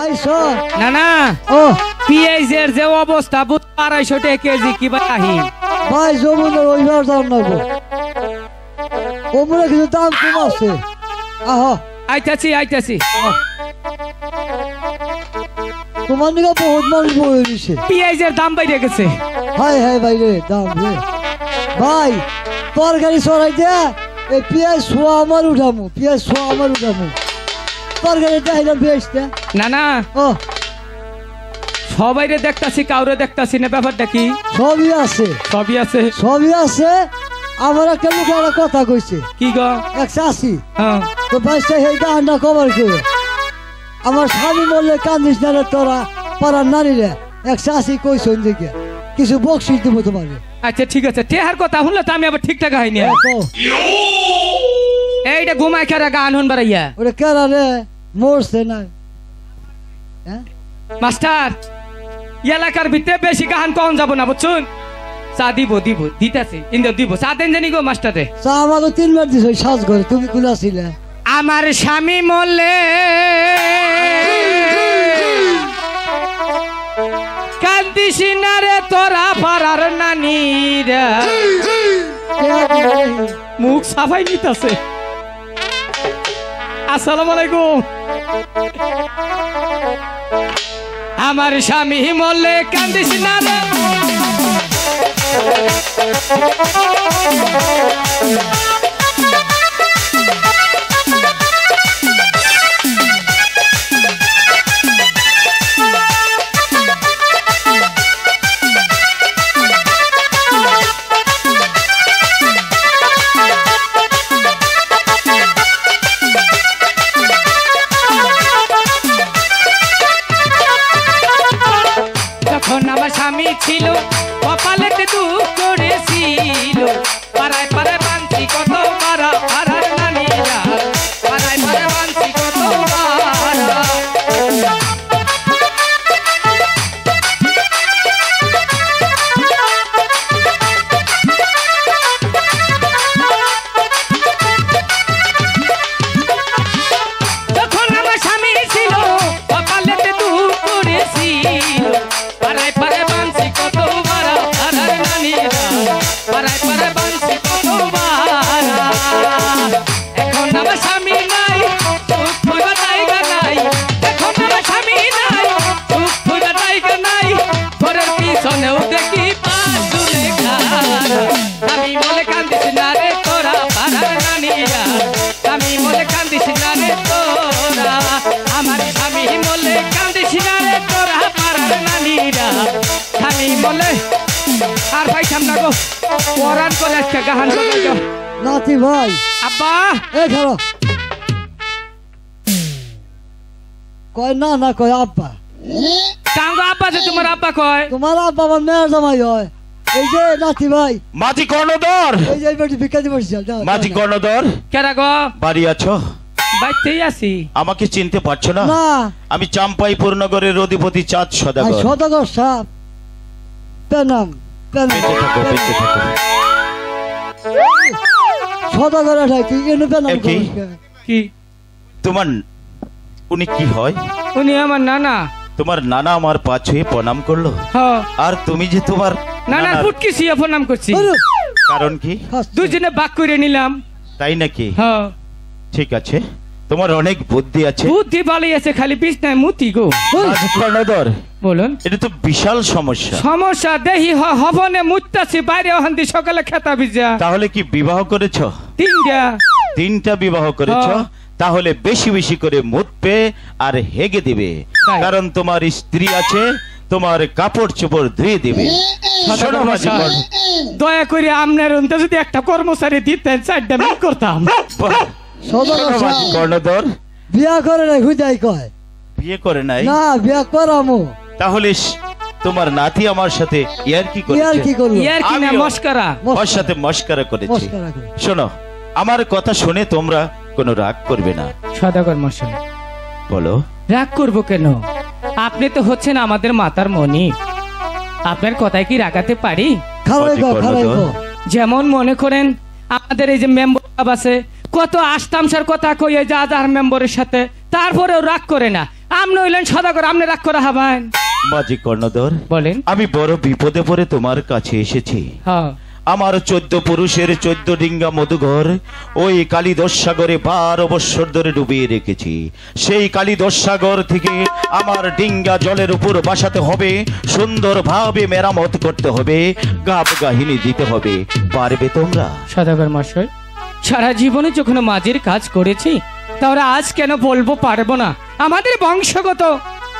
আইসো না না। ও। পিএইচের যে অবস্থা আড়াইশো টাকা কেজি কি বাহি ভাই যমুনার ওইবার দাম নেব ওমরা কিন্তু দাম কম আছে। আহ। আইতাছি আইতাছি। তোমার নিকে বহুত মানুষ দিছে। পিএইচের দাম বাইরে গেছে। হাই হাই ভাই রে দাম রে। ভাই তরকারি সরাই দে এই পেঁয়াজ সোয়া আমার উঠামু পেঁয়াজ সোয়া আমার উঠামু। না না। ও। সবাই রে দেখতাছি কাউরে দেখতাছি না ব্যাপারটা কি? সবই আছে। সবই আছে? সবই আছে। আমার একটা লোক একটা কথা কইছে। কি গো? এক চাষি। হ্যাঁ। তো বাইশটা সেই গানটা কভার করে। আমার স্বামী বললে কান্দিস না তোরা পাড়ার নারীরা এক চাষি কইছেন দিকে কিছু বকশিস দেবো তোমাকে আচ্ছা ঠিক আছে। টেহার কথা শুনলে তো আমি আবার ঠিকঠাক হয়নি। এইটা ঘুমাই খেরা গান হন বাড়াইয়া ওরে কেরা রে? মরছে না হ্যাঁ? মাস্টার এলাকার ভিতরে বেশি কম যাব না বুঝছুন? চা দিব দিব দিতেছে। ইন্দো দিব। চা দেন জানি গো মাস্টারে চা আমাকে তিনবার দিছ সাজ করে তুমি কোন ছিলে আমার স্বামী মরলে। কান্দিস না রে তোরা পাড়ার নানিরা মুখ সাফাই নিতেছে। আসসালামু আলাইকুম। আমার স্বামী মলে কান্দিস না রে। না কয় আব্বা টাঙ্গো আব্বা যে তোমার আব্বা কয়? তোমার আব্বা আমার মেয়ের জামাই হয়। এই যে নাতি ভাই। মাঝি কর্ণধর। এই যে বেটি ভিক্ষা দিয়ে মাঝি যাও, কর্ণধর কেরা গো? বাড়ি আছো? বাইতেই আছি। আমাকে চিনতে পারছ না? না। আমি চাম্পাইপুর নগরের অধিপতি চাঁদ সদাগর। সদাগর পেনাম এ কি? কি? তোমার উনি কি হয়? উনি আমার নানা। তোমার নানা আমার পা ছুঁয়ে প্রণাম করল। আর তুমি যে তোমার নানার- ফুটকি সিয়া প্রণাম করছি। কারণ কি? দুজনে বাক করে নিলাম। তাই নাকি? হ ঠিক আছে। তোমার অনেক বুদ্ধি আছে। বুদ্ধি ভালোই আছে খালি বিছনায় মুতি গো। কর্ণধর বলুন। এটা তো বিশাল সমস্যা। সমস্যা দেহি হবনে মুততাছি বাইরে ওখান সকালে খেতা ভিজা। তাহলে কি বিবাহ করেছ? তিনটা। তিনটা বিবাহ করেছ? হ্যাঁ। তাহলে বেশি বেশি করে মুতবে আর হেগে দিবে। কারণ তোমার স্ত্রী আছে তোমার কাপড় চোপড় ধুয়ে দিবে। দয়া করে আপনার অন্তে যদি একটা কর্মচারী দিতেন চারটা মিল করতাম। কর্ণধর। বিয়া করে না হুদাই কয়। বিয়ে করে নাই? না বিয়া করামো। তাহলে তোমার নাতি আমার সাথে ইয়ার কি কি আর কি করেছে করব ইয়ার কি না মস্কারা। ওর সাথে মস্কারা করেছে। করে। শোনো আমার কথা শুনে তোমরা কোনো রাগ করবে না। সদাগর মশাই। বলো। রাগ করব কেন? আপনি তো হচ্ছেন আমাদের মাতার মনি আপনার কথায় কি রাগাতে পারি? অতি কর্ণধর। যেমন মনে করেন আমাদের এই যে মেম্বার আছে কত আস্তামসার কথা কইয়ে যা যার মেম্বরের সাথে তারপরেও রাগ করে না। আপনি হইলেন সদাগর আপনি রাগ করা হবেন। মাঝি কর্ণধর বলেন। আমি বড় বিপদে পড়ে তোমার কাছে এসেছি। হ্যাঁ। আমার চোদ্দ পুরুষের চোদ্দ ডিঙ্গা মধুঘর, ওই কালীদশ সাগরে বারো বৎসর ধরে ডুবিয়ে রেখেছি। সেই কালীদশ সাগর থেকে আমার ডিঙ্গা জলের উপর বাসাতে হবে, সুন্দরভাবে মেরামত করতে হবে, গাব গাহিনী দিতে হবে। পারবে তোমরা? সদাগর মশাই সারা জীবনে যখন মাঝের কাজ করেছি, তাহলে আজ কেন বলব পারব না? আমাদের বংশগত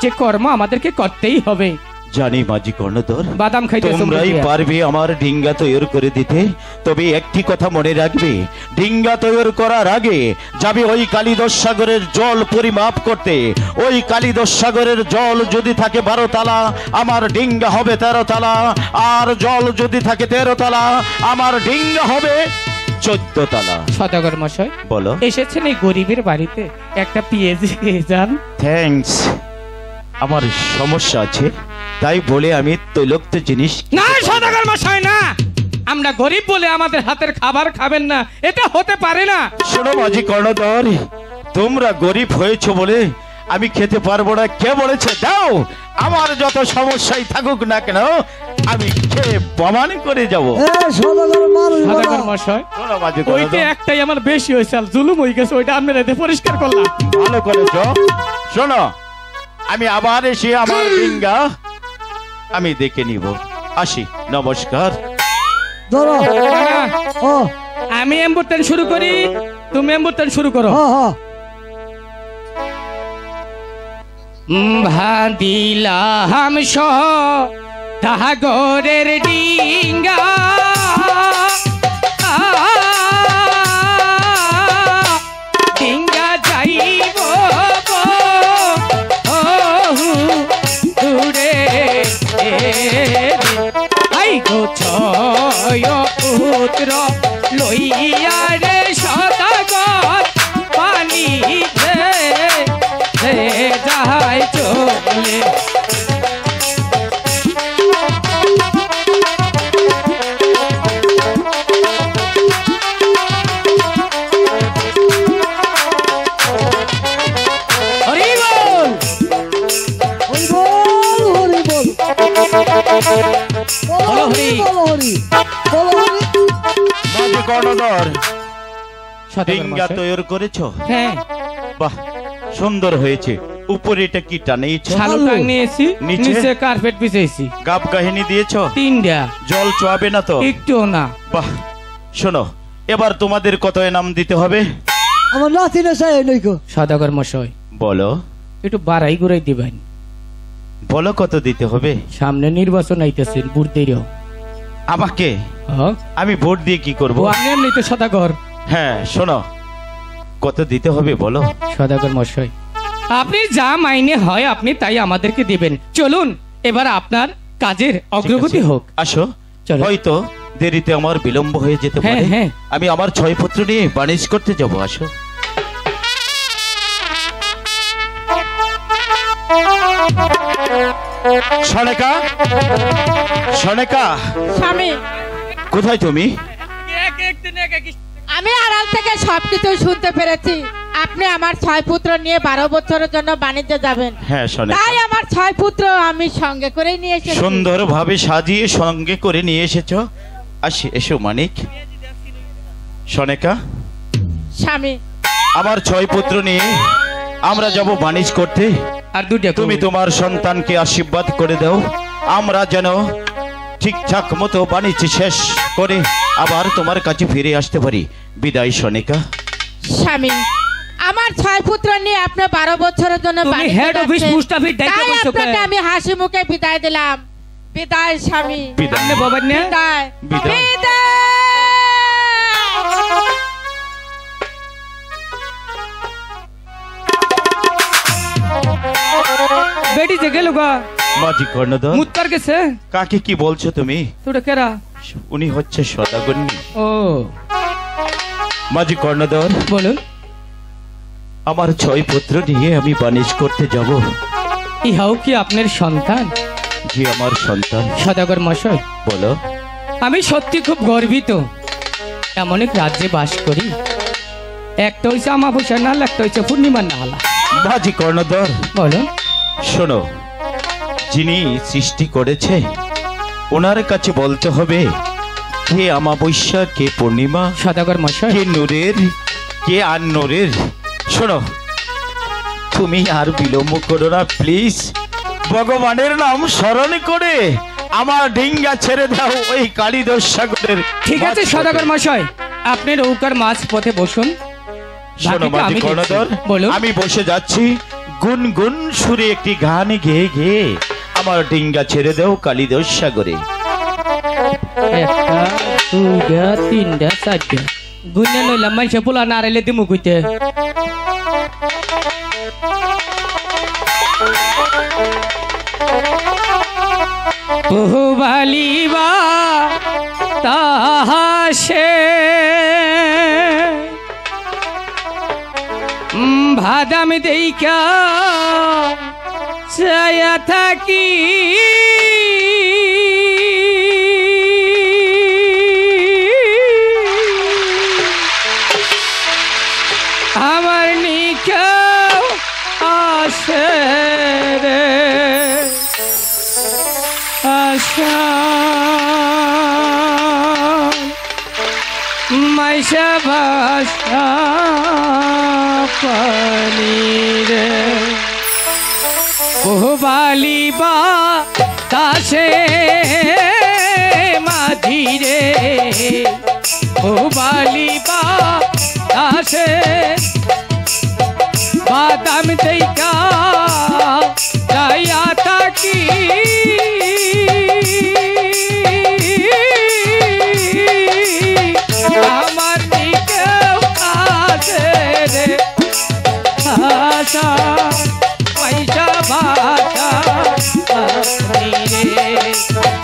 যে কর্ম আমাদেরকে করতেই হবে। জানি মাঝি কর্ণধর। বাদাম খাইতে তোমরাই। পারবে আমার ডিঙ্গা তৈরি করে দিতে। তবে একটি কথা মনে রাখবে ডিঙ্গা তৈরি করার আগে যাবে ওই কালীদশ সাগরের জল পরিমাপ করতে। ওই কালীদশ সাগরের জল যদি থাকে বারো তালা আমার ডিঙ্গা হবে তেরো তালা। আর জল যদি থাকে তেরো তালা আমার ডিঙ্গা হবে চোদ্দ তালা। সদাগর মশাই বলো। এসেছেন এই গরিবের বাড়িতে। একটা পিএজি খেয়ে যান। থ্যাঙ্কস আমার সমস্যা আছে তাই বলে আমি তৈলক্ত জিনিস না সদাগর মশাই না। আমরা গরিব বলে আমাদের হাতের খাবার খাবেন না এটা হতে পারে না। শোনো মাঝি কর্ণধর তোমরা গরিব হয়েছো বলে আমি খেতে পারব না কে বলেছে? দাও আমার যত সমস্যাই থাকুক না কেন আমি খেয়ে প্রমাণ করে যাব। সদাগর। মশাই ওইটা একটাই আমার বেশি হয়েছে জুলুম হয়ে গেছে ওইটা আপনার পরিষ্কার করলাম। ভালো করেছ। শোনো আমি আবার এসে আমার ডিঙ্গা। আমি দেখে নিব। আসি নমস্কার। ধরো। ও আমি এম্বুরতেন শুরু করি তুমি এম্বুরতেন শুরু করো। হ্যাঁ হ্যাঁ ভাদিলাম ডিঙ্গা। ডিঙ্গা ছয় পুত্র লইয়া রে কর্ণধর ডিঙ্গা মশাই। তৈরি করেছ? হ্যাঁ। বাহ সুন্দর হয়েছে। উপরে এটা কি টানেছ শালু টাং নিচে? নিচে কার্পেট বিছাইছি গাব কাহিনী দিয়েছ? তিনটা। জল চোয়াবে না তো? একটুও না। বাহ শোনো এবার তোমাদের কত এনাম দিতে হবে? আমার নাতি না চাই নইকো সদাগর মশাই। বলো। একটু বাড়াই ঘুরাই দিবেন। বলো কত দিতে হবে? সামনে নির্বাচন আইতেছেন বুড়তেরও আমাকে হ্যাঁ? আমি ভোট দিয়ে কি করব? ও এমনি তো সদাগর। হ্যাঁ শোনো। কত দিতে হবে বলো? সদাগর মশাই আপনি যা মাইনে হয় আপনি তাই আমাদেরকে দিবেন। চলুন এবার আপনার কাজের অগ্রগতি হোক। আসো। হয়তো দেরিতে আমার বিলম্ব হয়ে যেতে হ্যাঁ, পারে। হ্যাঁ। আমি আমার ছয় পুত্র নিয়ে বাণিজ্য করতে যাব। আসো। সনেকা? সনেকা? স্বামী। কোথায় তুমি? আমি আড়াল থেকে সবকিছু শুনতে পেরেছি। আপনি আমার ছয় পুত্র নিয়ে বারো বছরের জন্য বাণিজ্যে যাবেন। হ্যাঁ তাই আমার ছয় পুত্র আমি সঙ্গে করে নিয়ে এসেছি। সুন্দর ভাবে সাজিয়ে সঙ্গে করে নিয়ে এসেছ। আসি এসো মানিক। সনেকা? স্বামী। আমার ছয় পুত্র নিয়ে আমরা যাব বাণিজ্য করতে। আর দুটা তুমি তোমার সন্তানকে আশীর্বাদ করে দাও। আমরা যেন ঠিকঠাক মতো বাণিজ্য শেষ করে আবার তোমার কাছে ফিরে আসতে পারি। বিদায় সনিকা। স্বামী আমার ছয় পুত্র নিয়ে আপনি বারো বছরের জন্য post office দায়িত্ব তাই আপনাকে আমি হাসি মুখে বিদায় দিলাম। বিদায় স্বামী। বিদায়। বিদায়। বেটি যে গেল গা কর্ণধর মুত্তার গেছে কাকে কি বলছো তুমি তোটা কেরা উনি হচ্ছে সদাগন্যী ও মাঝি কর্ণধর বলুন আমার ছয় পুত্র নিয়ে আমি বাণিজ্য করতে যাব ইহাও কি আপনার সন্তান যে আমার সন্তান সদাগর মশাই বলো আমি সত্যি খুব গর্বিত এমন এক রাজ্যে বাস করি একটা হইছে আমাবস্যা নাল একটা হইছে পূর্ণিমার নালা বাজি কর্ণধর বলুন শোনো যিনি সৃষ্টি করেছে ওনার কাছে বলতে হবে কে আমাবস্যা কে পূর্ণিমা সদাগর মশাই। কে নূরের কে আর নূরের? শোনো তুমি আর বিলম্ব করো না প্লিজ। ভগবানের নাম স্মরণ করে আমার ডিঙ্গা ছেড়ে দাও ওই কালীদর সাগরের ঠিক আছে। সদাগর মশাই। আপনি নৌকার মাঝ পথে বসুন। শোনো মাঝি আমি কর্ণধর আমি বসে যাচ্ছি। গুন গুন সুরে একটি গান গেয়ে গেয়ে। আমার ডিঙ্গা ছেড়ে দাও কালীদর সাগরে। একটা দুইটা তিনটা চারটা। গুনে লইলাম মাইসে পোলা নারাইলে দিমু কইতে। বহুবালিবা তাহাসে উম, ভাদাম দেইকা চায়া থাকি। আমার নিকেও আসে রে আশা। মাইশা ভাষা পানি রে বহুবালি বা দাসে মাঝি রে বহুবালি বা দাসে বাদাম দেইকা, যাইয়া থাকি আশা পয়সা ভাষা রে।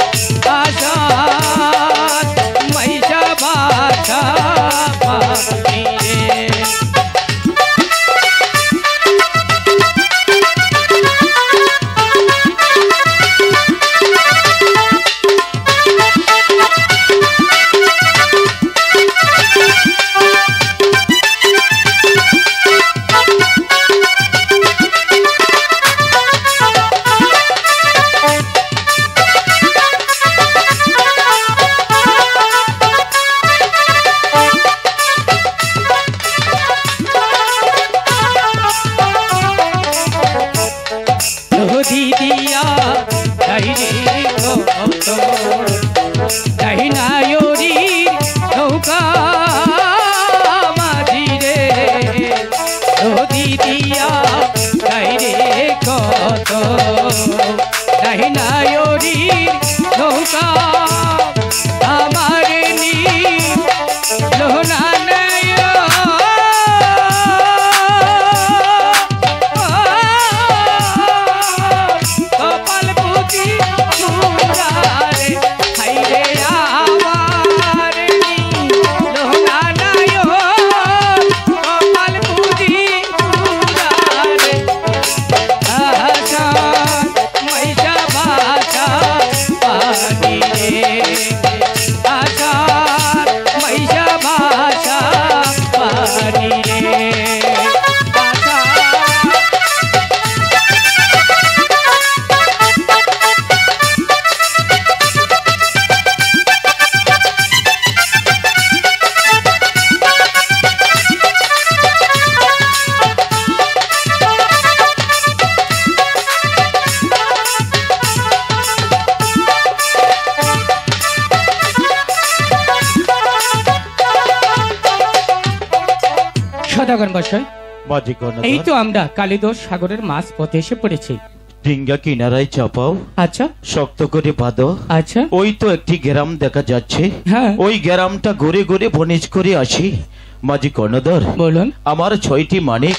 এই তো আমরা কালিদোষ সাগরের মাছ পথে এসে পড়েছি। ডিঙ্গা কিনারায় চাপাও। আচ্ছা। শক্ত করে বাঁধো। আচ্ছা। ওই তো একটি গ্রাম দেখা যাচ্ছে। হ্যাঁ। ওই গ্রামটা ঘুরে ঘুরে বনিজ করে আসি। মাঝি কর্ণধর বলুন। আমার ছয়টি মানিক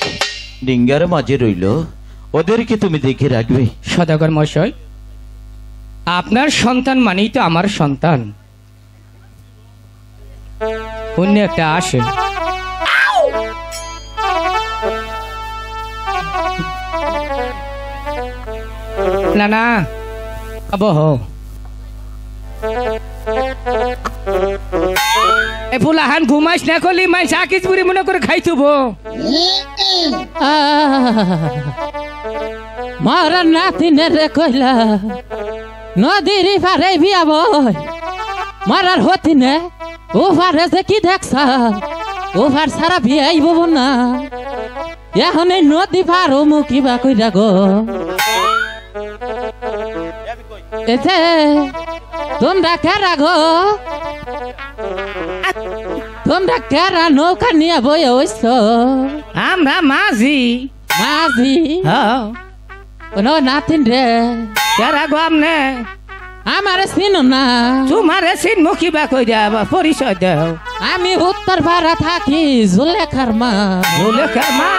ডিঙ্গার মাঝে রইল। ওদেরকে তুমি দেখে রাখবে। সদাগর মশাই আপনার সন্তান মানেই তো আমার সন্তান। অন্য একটা আসে। না না আবহ। এ ফুলাহান ঘুমাইস না করলি মাই চাকিস বুড়ি মনে করে খাইতুব। মারা নাতিনে রে কইলা, নদীর পারে বিয়া বই মারার হতিনে ও পারে যে কি দেখছা ও পার সারা বিয়াই বব না। এখন এই নদী পার ও মুখি বা কইরা গো। এতে তোমরা কেরা গো তোমরা কেরা নৌকা নিয়ে বয়ে ওইছ আমরা মাঝি। মাঝি? হ্যাঁ। নাতিন রে। যারা গো আমনে। আমার চিনো না। তোমারে সিন মুখি বা কই দেবা পরিচয় দেও। আমি উত্তর ভারত থাকি জুলেখার মা। লেখার মা?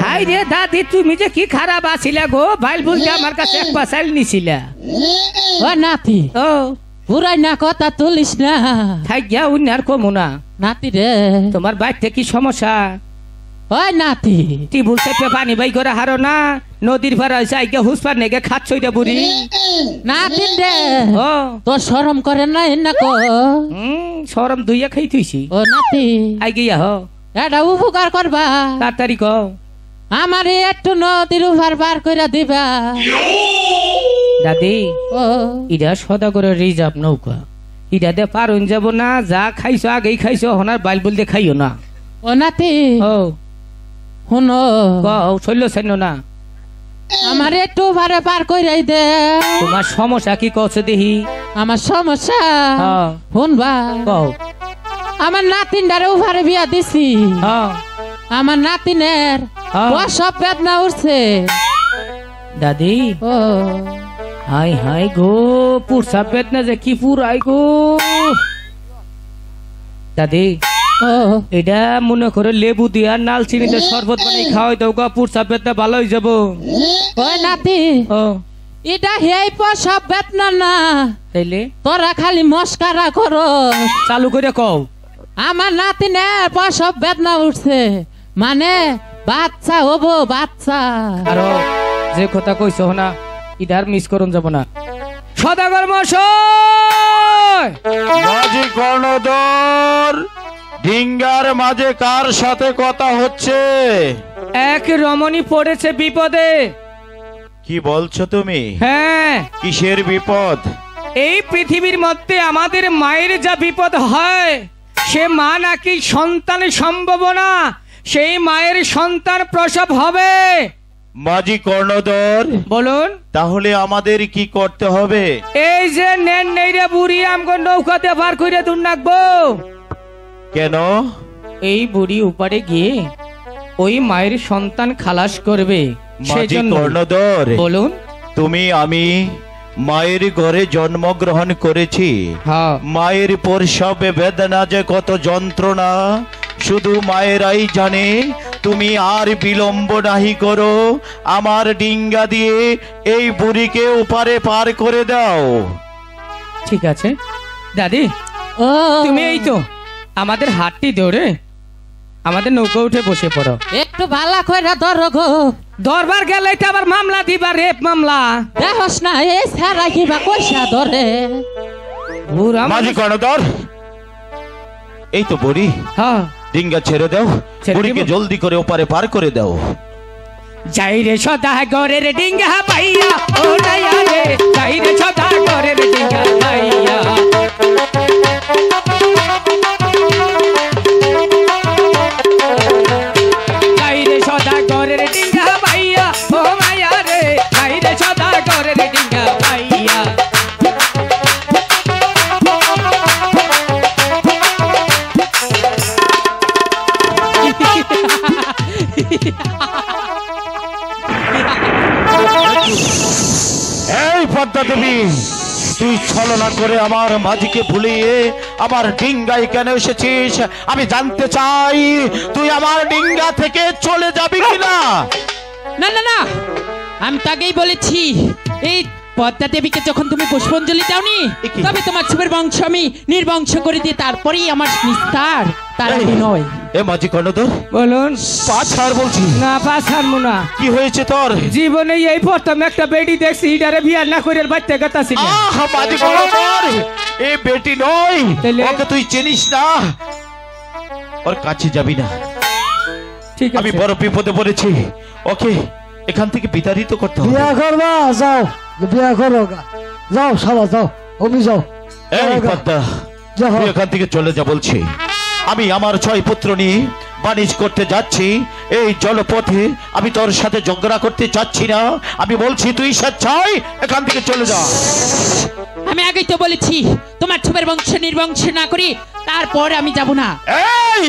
হাই রে দাদি তুমি যে কি খারাপ আছিলা গো? বাইল বলতে আমার কাছে এক পাশাইল নিছিলা। ও নাতি ও। পুরাই না কথা তুলিস না। গিয়া উনি আর কমু না। নাতি রে। তোমার বাইতে কি সমস্যা? ও নাতি। টিবুল চেপে পানি বাই করে হারো না। নদীর পার হয়েছে আইকে হুসপার নেগে খাচ্ছই দে বুড়ি। নাতি রে ও। তোর সরম করে না না কো? সরম দুইয়া খাই থুইছি। ও নাতি। আই গিয়া হ। এটা উপকার করবা। তাড়াতাড়ি কও। আমার একটু নদীর উভার বার করে দিবা। দাদি ও। ইটা সদাগরের রিজার্ভ নৌকা। ইটা দে পারুন যাব না যা খাইছো আগেই খাইছো হনার বাইল বলতে খাইও না। ও নাতি। ও। শুনো। চলল সেন না। আমার একটু উভারে পার করে দে। তোমার সমস্যা কি কছ দেখি আমার সমস্যা? হ্যাঁ। শুনবা? কও। আমার নাতিনটারে উভারে বিয়া দিছি। হ্যাঁ। আমার নাতিনের হ্যাঁ। সব বেদনা উঠছে দাদি? ও। হাই হাই গো পুরসা পেট না যে কি পুরাই গো। দাদি এটা মনে করে লেবু দিয়া নাল চিনিতে শরবত বানাই খাওয়াই দাও গা পুরসা পেট না ভালো হয়ে যাব। ও নাতি ও। এটা হেই প সব বেদনা না। তাইলে? তোরা খালি মস্কারা করো। চালু করে কও। আমার নাতিনের প সব বেদনা উঠছে। মানে বাচ্চা হব বাচ্চা। আর যে কথা কইছ না ইধার মিস করুন যাব না। সদাগর মশাই মাঝি কর্ণধর! ডিঙ্গার মাঝে কার সাথে কথা হচ্ছে? এক রমণী পড়েছে বিপদে। কি বলছো তুমি? হ্যাঁ। কিসের বিপদ? এই পৃথিবীর মধ্যে আমাদের মায়ের যা বিপদ হয় সে মা নাকি সন্তানের সম্ভাবনা সেই মায়ের সন্তান প্রসব হবে। মাঝি কর্ণধর বলুন। তাহলে আমাদের কি করতে হবে? এই যে নেন নেই রে বুড়ি আমগো নৌকাতে পার করে দূর নাকবো। কেন? এই বুড়ি উপারে গিয়ে ওই মায়ের সন্তান খালাস করবে মাঝি সেজন্য। কর্ণধর বলুন। তুমি আমি মায়ের ঘরে জন্মগ্রহণ করেছি। হ্যাঁ। মায়ের প্রসবে বেদনা যে কত যন্ত্রণা শুধু মায়েরাই জানে তুমি আর বিলম্ব নাহি করো। আমার ডিঙ্গা দিয়ে এই বুড়িকে ওপারে পার করে দাও। ঠিক আছে। দাদি তুমি এই তো। আমাদের হাটটি দৌড়ে আমাদের নৌকা উঠে বসে পড়ো। একটু ভালা কইরা ধরো গো। দরবার গেলে তো আবার মামলা দিবা রেপ মামলা। দেখস না এ সারা কিবা কইসা ধরে। বুড়া মাঝি কর্ণধর এই তো বুড়ি। হ্যাঁ। ডিঙ্গা ছেড়ে দাও। বুড়িকে জলদি করে ওপারে পার করে দাও। যাই রে সদা গরের ডিঙ্গা পাইয়া ও নাইয়া রে। যাই রে সদা গরের ডিঙ্গা পাইয়া। এই পদ্মা দেবী তুই ছলনা করে আমার মাঝিকে ভুলিয়ে আমার ডিঙ্গায় কেন এসেছিস? আমি জানতে চাই তুই আমার ডিঙ্গা থেকে চলে যাবি কিনা? না না না। আমি তাকেই বলেছি এই পদ্মা দেবীকে যখন তুমি পুষ্পাঞ্জলি দাওনি তবে তোমার ছেলের বংশ আমি নির্বংশ করে দিয়ে তারপরেই আমার নিস্তার তার নয় এ মাঝি কর্ণধর বলুন। পা ছাড় বলছি। না পাছার মুনা কি হয়েছে তোর? জীবনে এই প্রথম একটা বেডি দেখছি ইডারে বিয়ার না করে বাচ্চা কথা মাঝি কর্ণধর এ বেটি নয়। ওকে তুই চিনিস না। ওর কাছে যাবি না। ঠিক আমি বড় বিপদে পড়েছি। ওকে এখান থেকে বিতাড়িত করতে হবে। বিয়া করবা? যাও। বিয়া করো যাও সারা যাও। অমি যাও। এই এখান থেকে চলে যা বলছি। আমি আমার ছয় পুত্র নিয়ে বাণিজ করতে যাচ্ছি। এই জলপথে আমি তোর সাথে ঝগড়া করতে চাচ্ছি না। আমি বলছি তুই স্বেচ্ছায় এখান থেকে চলে যা। আমি আগেই তো বলেছি তোমার ছবের বংশ নির্বংশ না করি তারপরে আমি যাব না। এই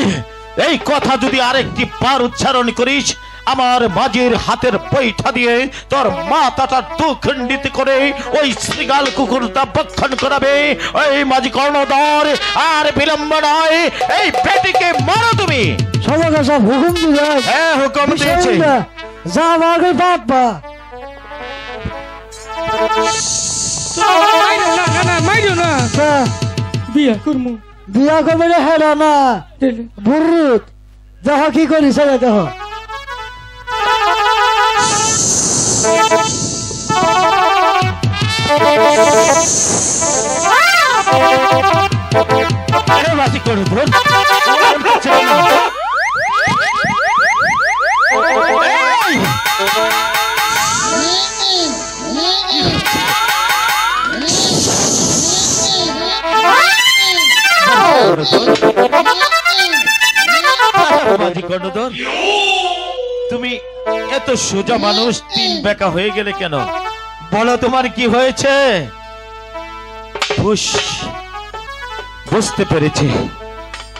এই কথা যদি আরেকটি পার উচ্চারণ করিস আমার মাঝির হাতের পৈঠা দিয়ে তোর মাথাটা দুখণ্ডিত করে ওই শ্রীগাল কুকুরটা বক্ষণ করাবে। ওই মাঝি কর্ণধর আর বিলম্ব নয়। এই বেটিকে মারো তুমি। সবাইকে সব হুকুম দিবে। হ্যাঁ হুকুম দিয়েছে। যা আমাকে বাপ্পা মাইরো না না না মাইরো বিয়া করমু। বিয়া করবে হেডা না। বুরুত দেখ কি করিস দেখ। মাঝি কর্ণধর এই! মাঝি কর্ণধর তুমি এত সোজা মানুষ তিন বেকা হয়ে গেলে কেন? বলো তোমার কি হয়েছে? বুঝতে পেরেছি।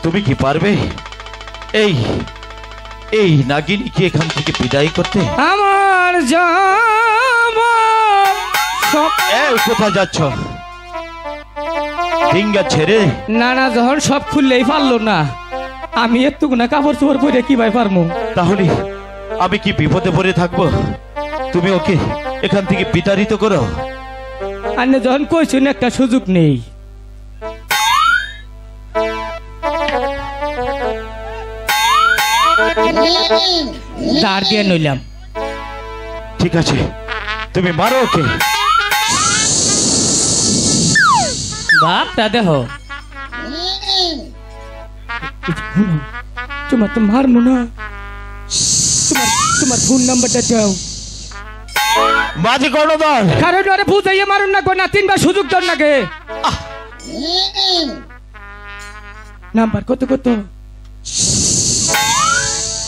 তুমি কি পারবে? এই এই নাগিনীকে এখান থেকে বিদায় করতে? আমার কোথায় যাচ্ছ? ডিঙ্গা ছেড়ে? না না যখন সব খুললেই পারল না আমি একটু না কাপড় চোপড় পরে কি ভাই পারমু? তাহলে আমি কি বিপদে পড়ে থাকব? তুমি ওকে এখান থেকে বিতাড়িত করো। আর যখন কইছেন একটা সুযোগ নেই। দাঁড় দিয়ে নইলাম। ঠিক আছে তুমি মারো ওকে। বাপটা দেহ। তোমার তো মারমু না। তোমার ফোন নাম্বারটা দাও মাঝি কর্ণধর কারণ আরে বুঝাইয়ে মারুন না কই না তিনবার সুযোগ দর নাকি নাম্বার কত কত?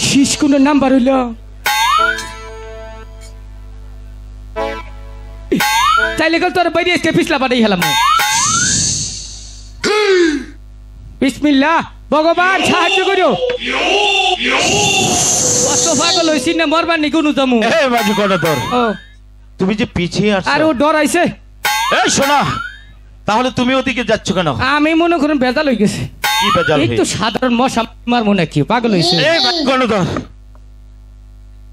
শীষ কোন নাম্বার হইল। তাইলে গেল তোর বাইরে এসে পিছলা পাঠাই হেলাম। বিসমিল্লাহ ভগবান সাহায্য করো। অত পাগল হইছি না মরবার নি কোনো জমু এই মাঝি কর্ণধর ও তুমি যে পিছিয়ে আর ও ডরাইছে এই শোনা। তাহলে তুমি ওদিকে যাচ্ছ কেন? আমি মনে করেন বেজাল হয়ে গেছে। কি বেজাল এই তো সাধারণ মশা মনে কি পাগল এই মাঝি কর্ণধর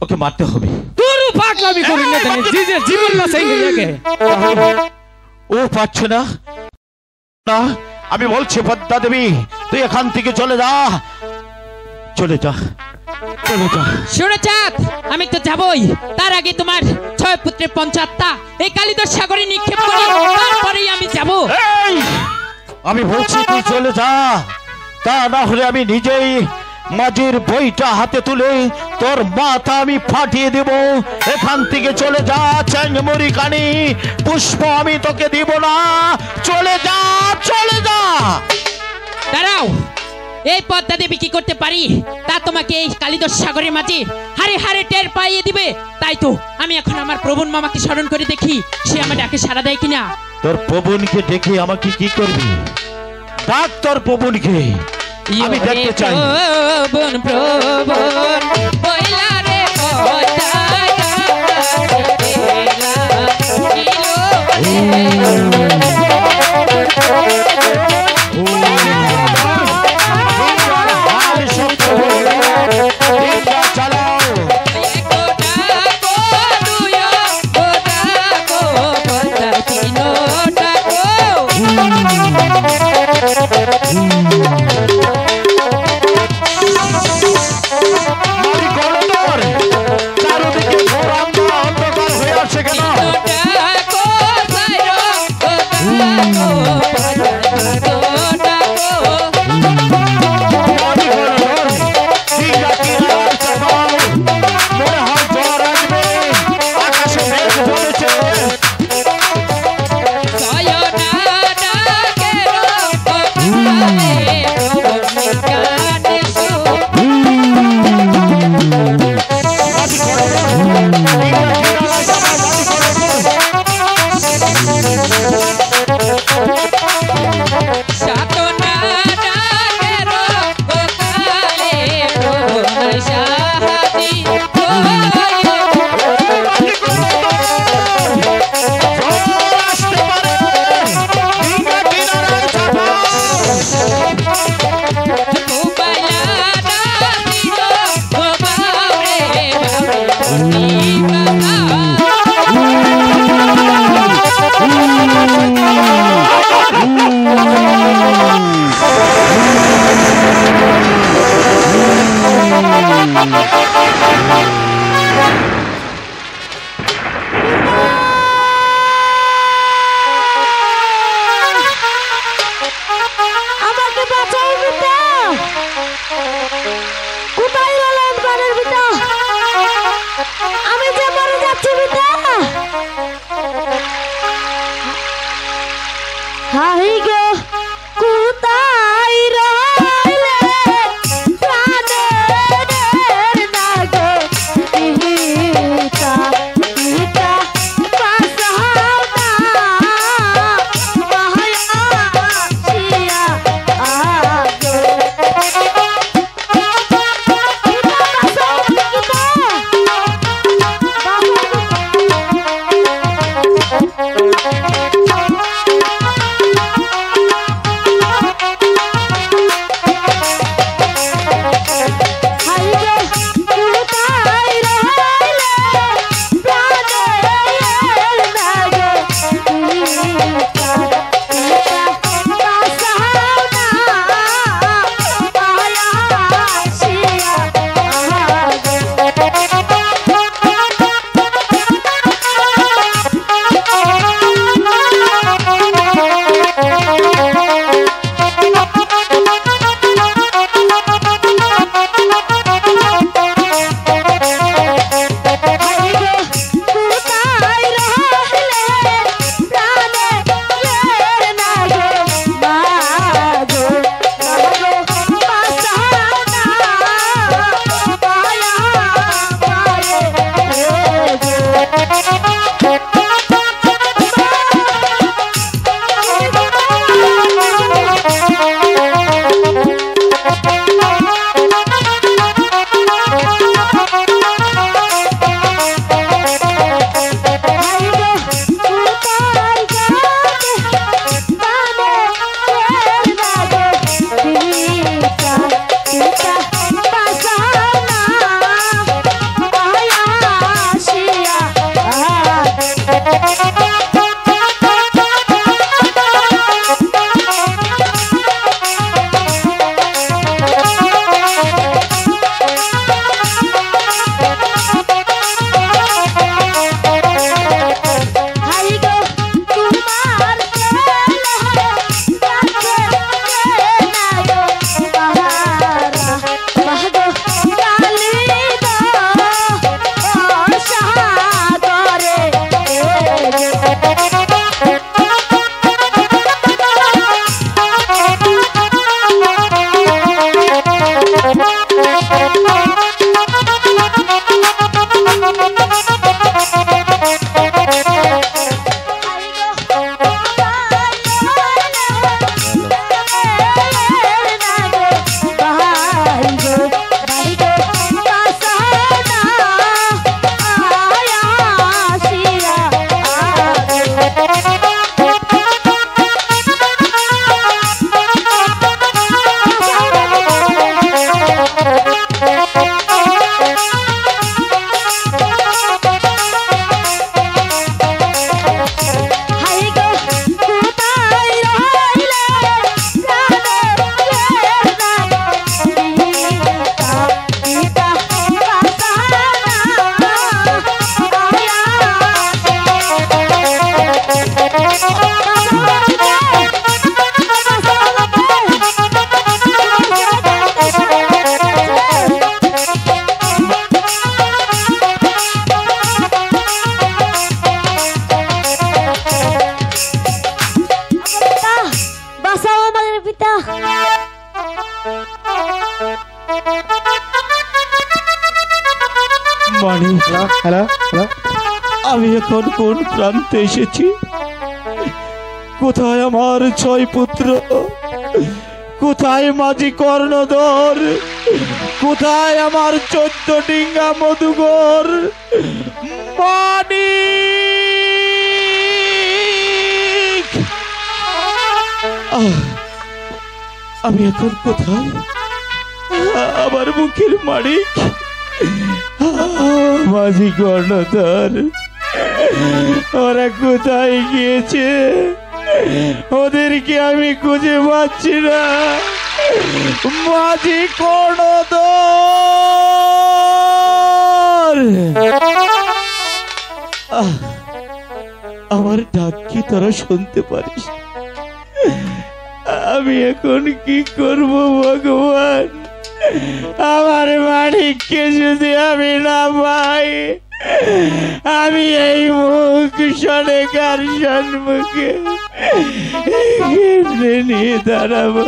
ওকে মারতে হবে। তোর পাগলামি করি না জি যে জীবন গেছে ও পাচ্ছে না? না আমি বলছি পদ্মা দেবী তুই এখান থেকে চলে যা। চলে যা। শুনে চাঁদ আমি তো যাবই। তার আগে তোমার ছয় পুত্রের পঞ্চাত্তা এই কালিদর সাগরে নিক্ষেপ করি তারপরেই আমি যাব। আমি বলছি তুই চলে যা। তা না হলে আমি নিজেই মাঝির বইটা হাতে তুলে তোর মাথা আমি ফাটিয়ে দেব। এখান থেকে চলে যা চ্যাংমরি কানি। পুষ্প আমি তোকে দিব না। চলে যা চলে যা। দাঁড়াও। এই পদ্মা দেবী কি করতে পারি? তা তোমাকে এই কালিদোষ সাগরের মাঝে হারে হারে টের পাইয়ে দিবে। তাই তো আমি এখন আমার প্রবণ মামাকে স্মরণ করে দেখি সে আমার ডাকে সারা দেয় কিনা। তোর প্রবণকে দেখে আমাকে কি করবি? ডাক তোর প্রবণকে। আমি দেখতে চাই। প্রবণ প্রবণ আমি যে মরে যাচ্ছি বিদা হাই গে প্রান্তে এসেছি। কোথায় আমার ছয় পুত্র? কোথায় মাঝি কর্ণধর? কোথায় আমার চোদ্দ ডিঙ্গা মধুগর আহ, আমি এখন কোথায়? আমার মুখের মানিক। মাঝি কর্ণধর। ওরা কোথায় গিয়েছে? ওদেরকে আমি খুঁজে পাচ্ছি না। মাঝি আহ, আমার ডাক কি তোরা শুনতে পারিস? আমি এখন কি করব ভগবান? আমার মানিককে যদি আমি না পাই? আমি এই মুখ শোনে কার সম্মুখে কেমনে নিয়ে দাঁড়াবো।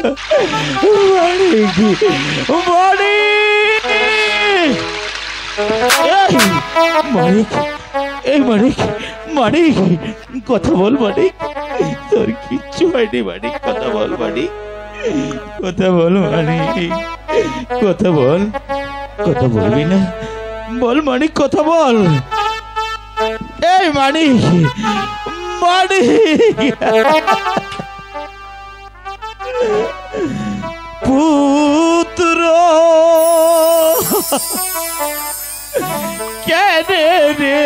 মানিক, এই মানিক মানিক, কথা বল মানিক। তোর কিচ্ছু হয়নি মানিক, কথা বল মানিক। কথা বল মানিক, কথা বল, কথা বলবি না? বল, মানিক, কথা বল। এই, মানিক মানিক। পুত্র। কেন রে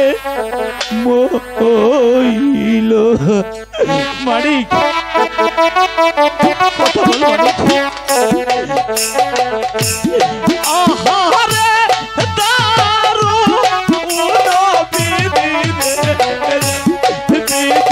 মইল মানিক, কথা বল, মানিক। আহারে! বিদিনে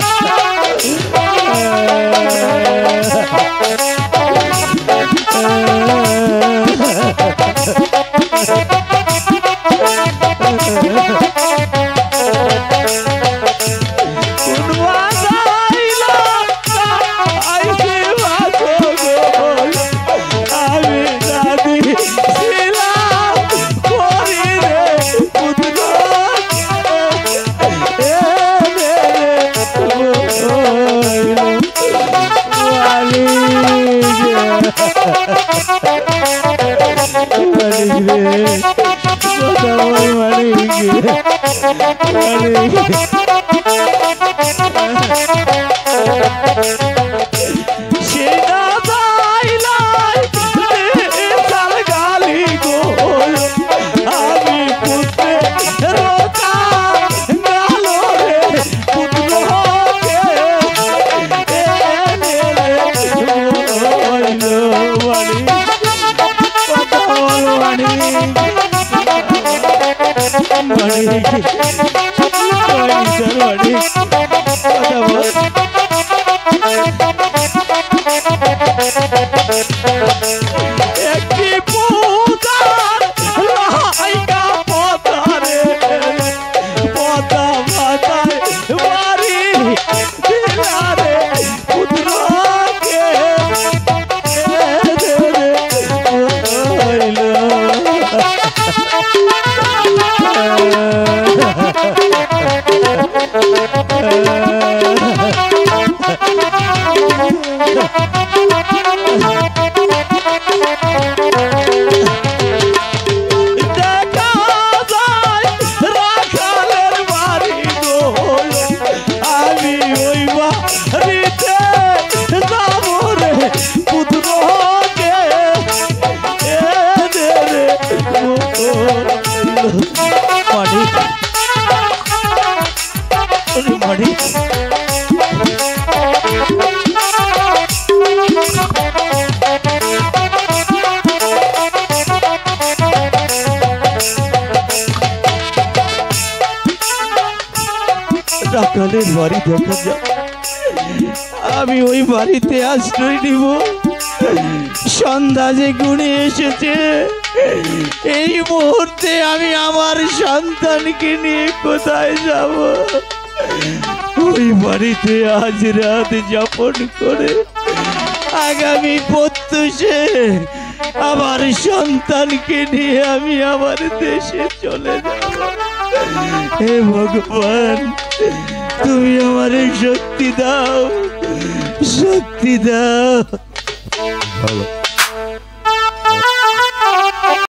ওই বাড়ি দেখা আমি ওই বাড়িতে আশ্রয় নিব। সন্ধ্যা যে গুণে এসেছে, এই মুহূর্তে আমি আমার সন্তানকে নিয়ে কোথায় যাব? ওই বাড়িতে আজ রাত যাপন করে আগামী প্রত্যুষে আমার সন্তানকে নিয়ে আমি আমার দেশে চলে যাব। হে ভগবান তুমি আমার শক্তি দাও শক্তি দাও।